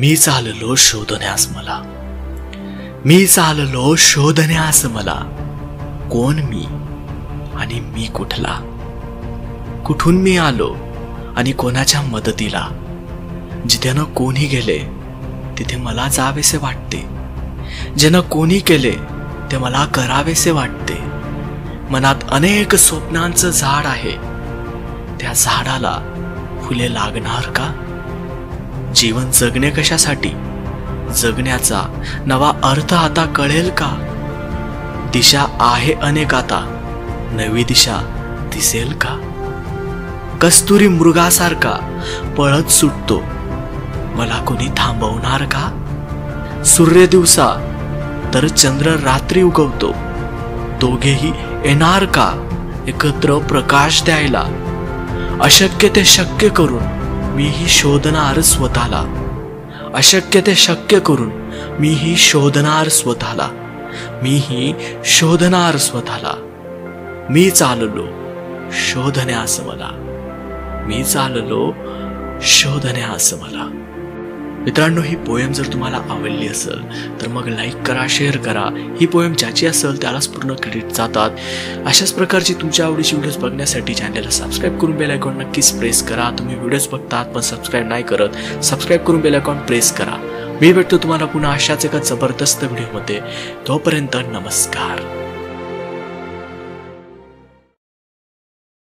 मी चाललो शोधण्यास मला. मी चाललो शोधण्यास मला. कोण मी आणि मी कुठला? कुठून मी आलो आणि कोणाच्या मदतीला? जिथ्यानं कोणी गेले तिथे मला जावेसे वाटते. ज्यानं कोणी केले ते मला करावेसे वाटते. मनात अनेक स्वप्नांचं झाड आहे. त्या झाडाला फुले लागणार का? जीवन जगणे कशासाठी? जगण्याचा नवा अर्थ आता कळेल का? दिशा आहे अनेक आता. नवी दिशा दिसेल का? कस्तुरी मृगासारखा पळत सुटतो. मला कोणी थांबवणार का? सूर्य दिवसा तर चंद्र रात्री उगवतो. दोघेही येणार का? एकत्र प्रकाश द्यायला. अशक्य ते शक्य करून. मीही शोधणार स्वतःला. अशक्य ते शक्य करून मीही शोधणार स्वतःला. मीही शोधणार स्वतःला. मी चाललो शोधण्यास मला. मी चाललो शोधण्यास मला. मित्रांनो ही पोयम जर तुम्हाला आवडली असेल तर मग लाईक करा शेअर करा. ही पोयम ज्याची असेल त्यालाच पूर्ण क्रेडिट जातात. अशाच प्रकारची तुमच्या आवडीची व्हिडिओज बघण्यासाठी चॅनलला सबस्क्राईब करून बेल आयकॉन नक्कीच प्रेस करा. तुम्ही व्हिडिओज बघतात पण सबस्क्राईब नाही करत सबस्क्राईब करून बेल आयकॉन प्रेस करा. मी भेटतो तुम्हाला पुन्हा अशाच एका जबरदस्त व्हिडिओमध्ये तोपर्यंत नमस्कार.